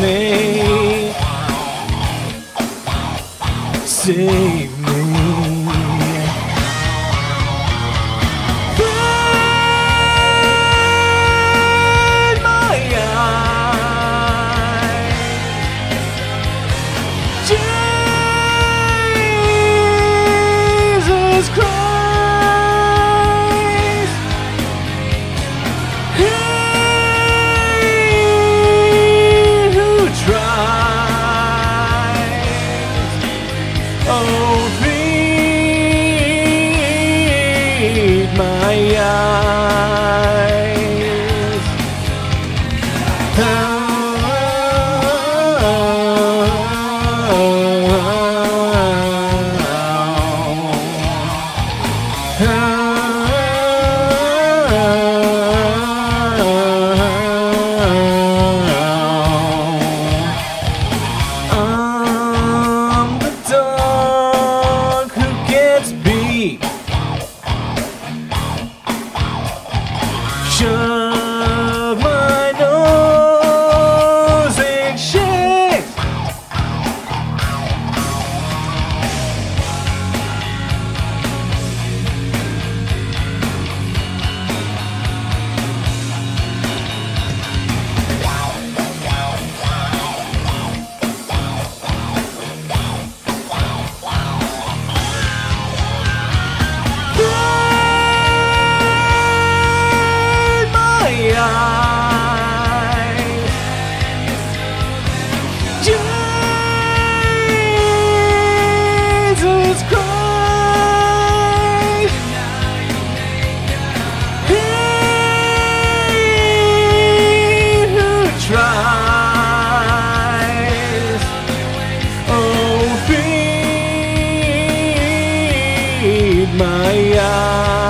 me. Save feed my eyes. I'm the dog who gets beat. my eyes.